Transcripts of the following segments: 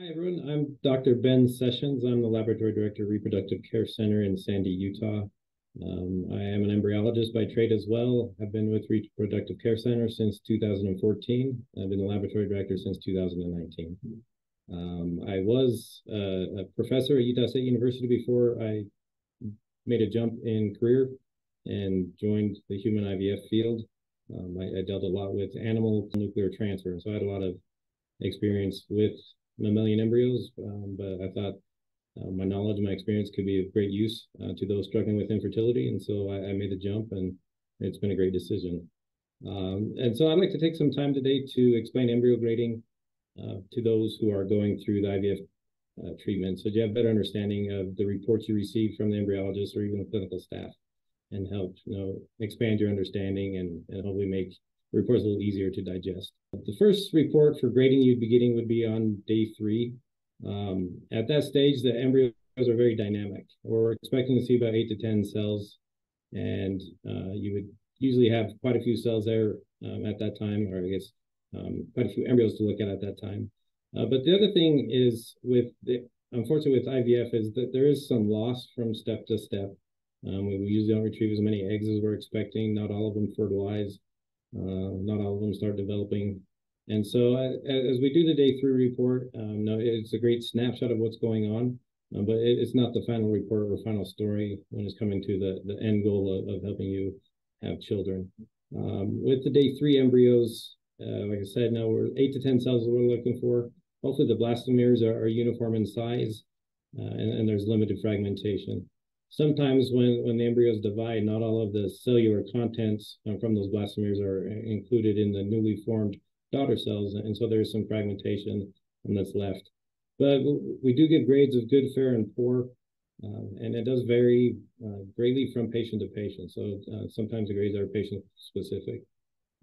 Hi, everyone. I'm Dr. Ben Sessions. I'm the Laboratory Director of Reproductive Care Center in Sandy, Utah. Um, I am an embryologist by trade as well. I've been with Reproductive Care Center since 2014. I've been the Laboratory Director since 2019. Um, I was uh, a professor at Utah State University before I made a jump in career and joined the human IVF field. Um, I, I dealt a lot with animal nuclear transfer, so I had a lot of experience with mammalian embryos, um, but I thought uh, my knowledge my experience could be of great use uh, to those struggling with infertility. And so I, I, made the jump and it's been a great decision. Um, and so I'd like to take some time today to explain embryo grading uh, to those who are going through the IVF uh, treatment. So you have better understanding of the reports you receive from the embryologist or even the clinical staff and help you know expand your understanding and, and hopefully make report's a little easier to digest. The first report for grading you'd be getting would be on day three. Um, at that stage, the embryos are very dynamic. We're expecting to see about eight to 10 cells, and uh, you would usually have quite a few cells there um, at that time, or I guess um, quite a few embryos to look at at that time. Uh, but the other thing is with the, unfortunately with IVF is that there is some loss from step to step. Um, we usually don't retrieve as many eggs as we're expecting. Not all of them fertilize. Uh, not all of them start developing. And so uh, as we do the day three report, um, no, it's a great snapshot of what's going on, uh, but it, it's not the final report or final story when it's coming to the, the end goal of, of helping you have children. Um, with the day three embryos, uh, like I said, now we're eight to 10 cells we're looking for. Hopefully the blastomeres are, are uniform in size uh, and, and there's limited fragmentation sometimes when, when the embryos divide, not all of the cellular contents uh, from those blastomeres are included in the newly formed daughter cells. And so there's some fragmentation that's left. But we do get grades of good, fair, and poor. Um, and it does vary uh, greatly from patient to patient. So uh, sometimes the grades are patient specific.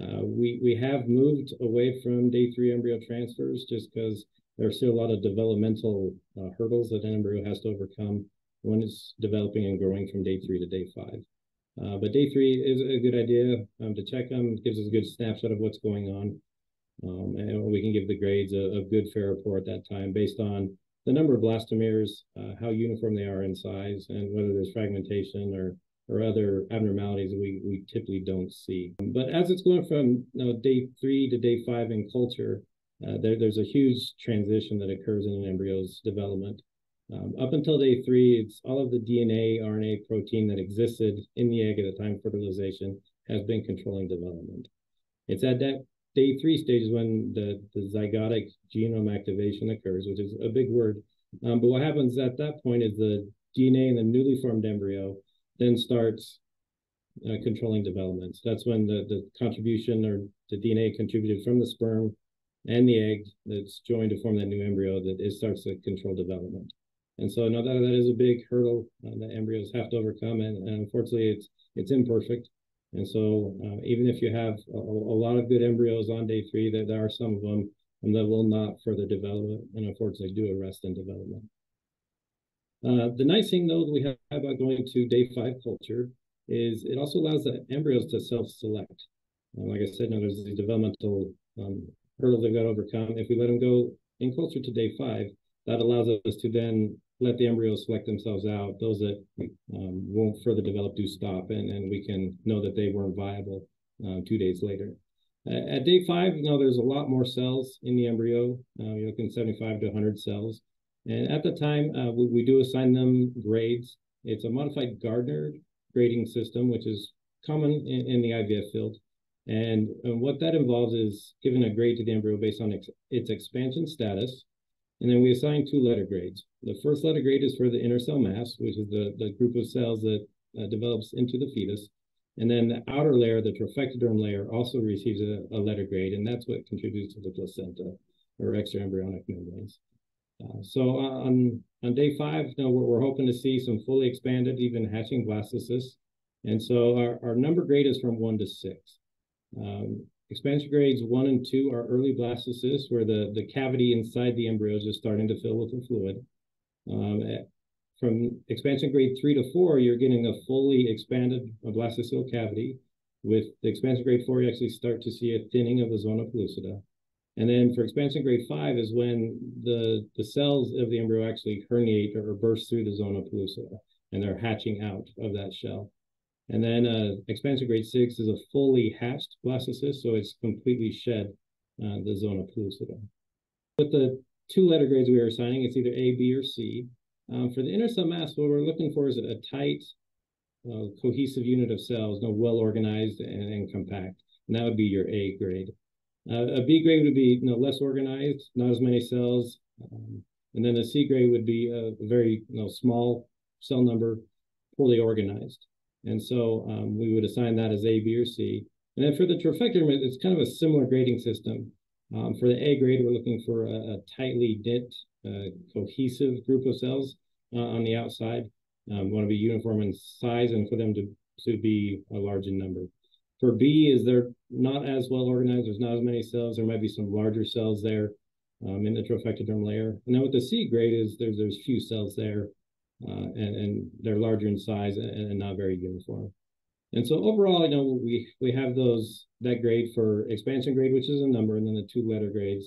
Uh, we, we have moved away from day three embryo transfers just because there are still a lot of developmental uh, hurdles that an embryo has to overcome when it's developing and growing from day three to day five. Uh, but day three is a good idea um, to check them. Gives us a good snapshot of what's going on. Um, and we can give the grades a, a, good fair report at that time based on the number of blastomeres, uh, how uniform they are in size, and whether there's fragmentation or or other abnormalities that we, we typically don't see. But as it's going from you know, day three to day five in culture, uh, there, there's a huge transition that occurs in an embryo's development. Um, up until day three, it's all of the DNA, RNA, protein that existed in the egg at the time of fertilization has been controlling development. It's at that day three stage when the, the zygotic genome activation occurs, which is a big word. Um, but what happens at that point is the DNA in the newly formed embryo then starts uh, controlling development. So that's when the, the contribution or the DNA contributed from the sperm and the egg that's joined to form that new embryo that it starts to control development. And so no, that, that is a big hurdle uh, that embryos have to overcome. And, and, unfortunately, it's it's imperfect. And so uh, even if you have a, a, lot of good embryos on day three, there, there are some of them that will not further develop and unfortunately do arrest in development. Uh, the nice thing, though, that we have about going to day five culture is it also allows the embryos to self-select. Like I said, now there's these developmental um, hurdles they've got to overcome. If we let them go in culture to day five, that allows us to then let the embryos select themselves out. Those that um, won't further develop do stop, and, and we can know that they weren't viable uh, two days later. Uh, at day five, you know, there's a lot more cells in the embryo. Uh, you're looking 75 to 100 cells. And at the time, uh, we, we, do assign them grades. It's a modified Gardner grading system, which is common in, in the IVF field. And, and, what that involves is giving a grade to the embryo based on ex its expansion status, and then we assign two letter grades. The first letter grade is for the inner cell mass, which is the, the group of cells that uh, develops into the fetus. And then the outer layer, the trophectoderm layer, also receives a, a, letter grade, and that's what contributes to the placenta or extraembryonic membranes. Uh, so on, on day five, you know, we're, we're, hoping to see some fully expanded, even hatching blastocysts. And so our, our number grade is from one to six. Um, Expansion grades one and two are early blastocysts, where the, the cavity inside the embryo is starting to fill with the fluid. Um, eh, from expansion grade three to four, you're getting a fully expanded blastocyst cavity. With the expansion grade four, you actually start to see a thinning of the zona pellucida. And then for expansion grade five is when the, the cells of the embryo actually herniate or burst through the zona pellucida and they're hatching out of that shell. And then uh, expansion grade six is a fully hatched blastocyst, so it's completely shed uh, the zona pellucida. With the two letter grades we are assigning, it's either A, B, or C. Um, for the inner cell mass, what we're looking for is a tight, uh, cohesive unit of cells, no well organized and, and, compact. And that would be your A grade. Uh, a B grade would be you know, less organized, not as many cells. Um, and then a C grade would be a very you know, small cell number, poorly organized. And so um, we would assign that as A, B, or C. And then for the trophectoderm, it's kind of a similar grading system. Um, for the A grade, we're looking for a, a tightly knit, uh, cohesive group of cells uh, on the outside. Um, want to be uniform in size and for them to, to be a large in number. For B, is they're not as well organized. There's not as many cells. There might be some larger cells there um, in the trophectoderm layer. And then with the C grade is there's there's few cells there, and, and they're larger in size and, and not very uniform. And so overall, you know, we we have those that grade for expansion grade, which is a number, and then the two letter grades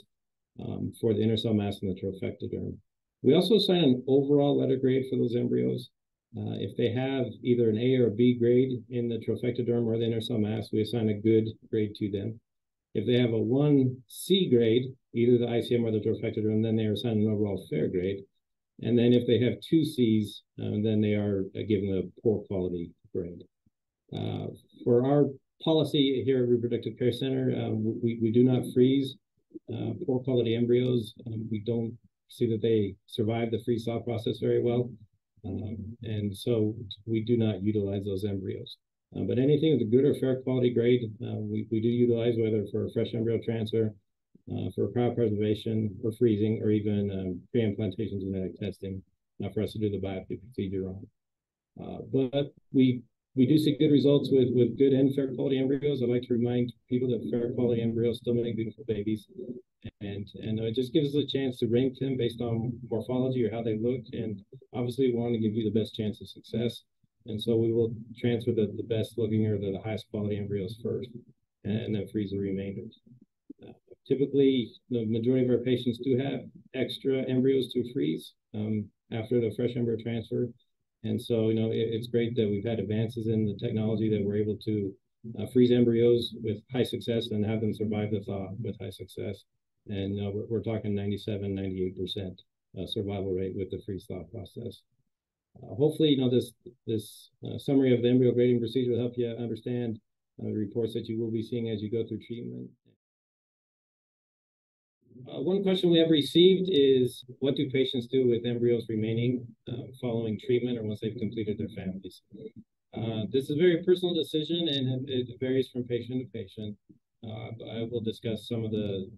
um, for the inner cell mass and the trophectoderm. We also assign an overall letter grade for those embryos. Uh, if they have either an A or a B grade in the trophectoderm or the inner cell mass, we assign a good grade to them. If they have a 1C grade, either the ICM or the trophectoderm, then they are assigned an overall fair grade. And then if they have two C's, um, then they are uh, given a poor quality grade. Uh, for our policy here at Reproductive Care Center, um, we, we do not freeze uh, poor quality embryos. Um, we don't see that they survive the freeze thaw process very well. Um, and so we do not utilize those embryos. Uh, but anything with a good or fair quality grade, uh, we, we do utilize whether for a fresh embryo transfer, uh, for cryopreservation, or freezing, or even um, pre-implantation genetic testing uh, for us to do the biopsy procedure on. Uh, but we we do see good results with, with good and fair quality embryos. I'd like to remind people that fair quality embryos still make beautiful babies. And, and it just gives us a chance to rank them based on morphology or how they look. And obviously, we want to give you the best chance of success. And so we will transfer the, the best looking or the, the highest quality embryos first, and, and then freeze the remainders. Typically, the majority of our patients do have extra embryos to freeze um, after the fresh embryo transfer. And so, you know, it, it's great that we've had advances in the technology that we're able to uh, freeze embryos with high success and have them survive the thaw with high success. And uh, we're, we're, talking 97, 98% uh, survival rate with the freeze thaw process. Uh, hopefully, you know, this, this uh, summary of the embryo grading procedure will help you understand uh, the reports that you will be seeing as you go through treatment. Uh, one question we have received is what do patients do with embryos remaining uh, following treatment or once they've completed their families? Uh, this is a very personal decision and it varies from patient to patient. Uh, I will discuss some of the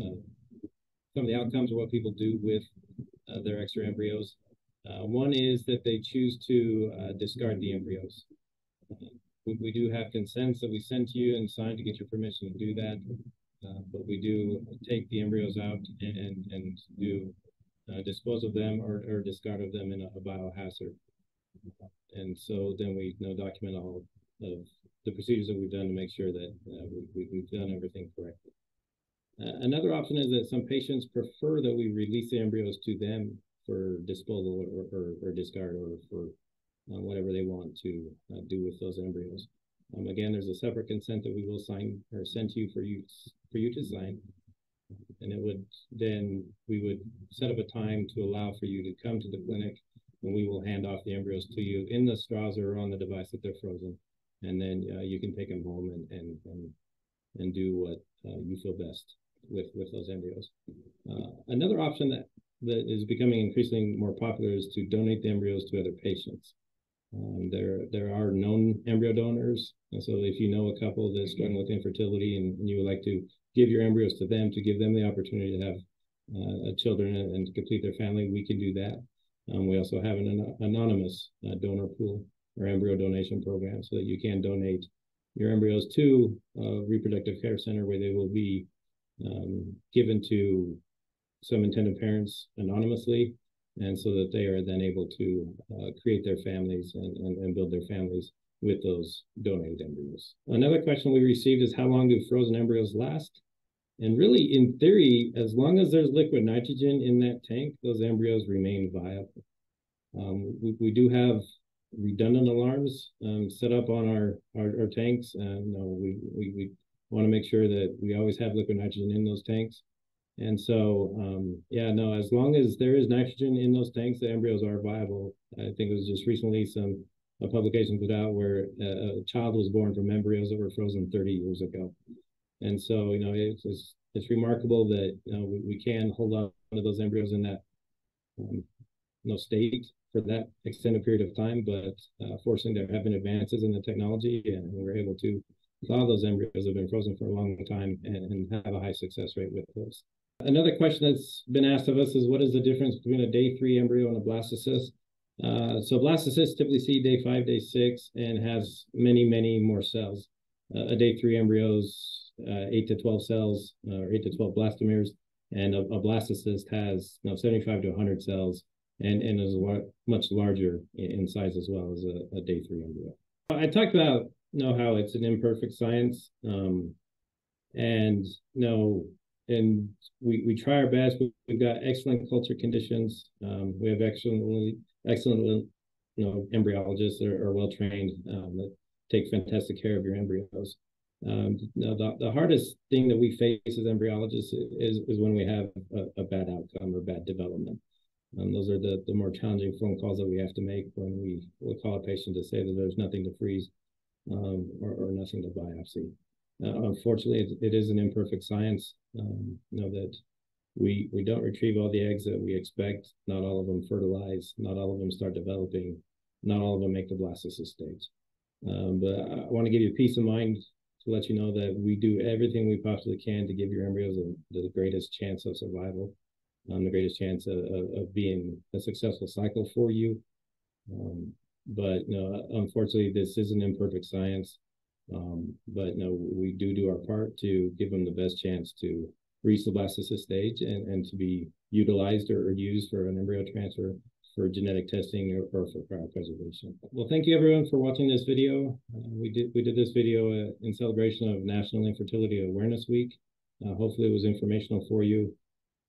uh, some of the outcomes of what people do with uh, their extra embryos. one is that they choose to discard the embryos. We, we do have consents that we send to you and sign to get your permission to do that. Uh, but we do take the embryos out and, and do uh, dispose of them or, or discard of them in a, a biohazard. And so then we you know, document all of the procedures that we've done to make sure that uh, we, have done everything correctly. Uh, another option is that some patients prefer that we release the embryos to them for disposal or, or, or discard or for uh, whatever they want to uh, do with those embryos. Um, again, there's a separate consent that we will sign or send to you for you for you to sign. And it would then we would set up a time to allow for you to come to the clinic and we will hand off the embryos to you in the straws or on the device that they're frozen. And then uh, you can take them home and, and, and, and do what uh, you feel best with, with those embryos. Uh, another option that, that is becoming increasingly more popular is to donate the embryos to other patients. Um, there, there are known embryo donors. And so if you know a couple that's struggling with infertility and, and, you would like to give your embryos to them to give them the opportunity to have uh, children and, and, complete their family, we can do that. Um, we also have an, anonymous uh, donor pool or embryo donation program so that you can donate your embryos to a reproductive care center where they will be um, given to some intended parents anonymously and so that they are then able to uh, create their families and, and, and, build their families with those donated embryos. Another question we received is how long do frozen embryos last? and really, in theory, as long as there's liquid nitrogen in that tank, those embryos remain viable. Um, we, we do have redundant alarms um, set up on our, our, our tanks. And know, we, we, we want to make sure that we always have liquid nitrogen in those tanks. And so, um, yeah, no, as long as there is nitrogen in those tanks, the embryos are viable. I think it was just recently some a publication put out where a, a child was born from embryos that were frozen 30 years ago. And so, you know, it's it's, it's remarkable that you know we, we can hold on to those embryos in that um, you know state for that extended period of time. But uh, fortunately, there have been advances in the technology, and we're able to. A lot of those embryos have been frozen for a long time and, and have a high success rate with those. Another question that's been asked of us is what is the difference between a day three embryo and a blastocyst? Uh, so blastocysts typically see day five, day six, and has many, many more cells. Uh, a day three embryos, uh, eight to 12 cells, uh, or eight to 12 blastomeres, and a, a blastocyst has you know, 75 to 100 cells and, and is much larger in, in, size as well as a, a, day three embryo. I talked about you know how it's an imperfect science, um, and you know, and we we try our best. We've got excellent culture conditions. Um, we have excellent excellent you know embryologists that are, are well trained um, that take fantastic care of your embryos. Um, the, the hardest thing that we face as embryologists is, is when we have a, a bad outcome or bad development. Um, those are the, the more challenging phone calls that we have to make when we will call a patient to say that there's nothing to freeze um, or, or, nothing to biopsy. Uh, unfortunately, it, it is an imperfect science. Um, you know that we we don't retrieve all the eggs that we expect. Not all of them fertilize. Not all of them start developing. Not all of them make the blastocyst stage. Um, but I want to give you peace of mind to let you know that we do everything we possibly can to give your embryos a, the greatest chance of survival, um, the greatest chance of, of, of, being a successful cycle for you. Um, but you know, unfortunately, this is an imperfect science. Um, but no, we do do our part to give them the best chance to reach the blastocyst stage and, and to be utilized or, or used for an embryo transfer for genetic testing or, or for cryopreservation. Well, thank you everyone for watching this video. Uh, we did we did this video uh, in celebration of National Infertility Awareness Week. Uh, hopefully it was informational for you.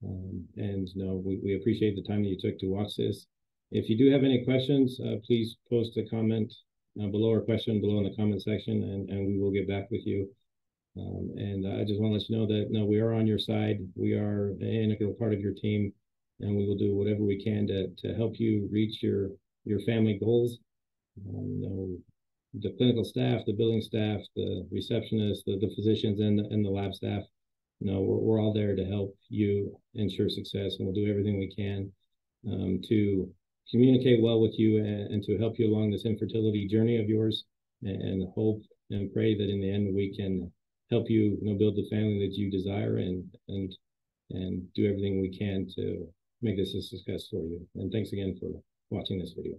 Um, and know, we, we appreciate the time that you took to watch this. If you do have any questions, uh, please post a comment uh, below our question below in the comment section and, and we will get back with you. Um, and I just want to let you know that no, we are on your side. We are an integral part of your team and we will do whatever we can to, to help you reach your, your family goals. Um, know, the clinical staff, the billing staff, the receptionists, the, the physicians, and the, and the lab staff, know, we're, we're all there to help you ensure success, and we'll do everything we can um, to communicate well with you and, and, to help you along this infertility journey of yours, and, and hope and pray that in the end we can help you, you know, build the family that you desire and and and do everything we can to make this a success for you. And thanks again for watching this video.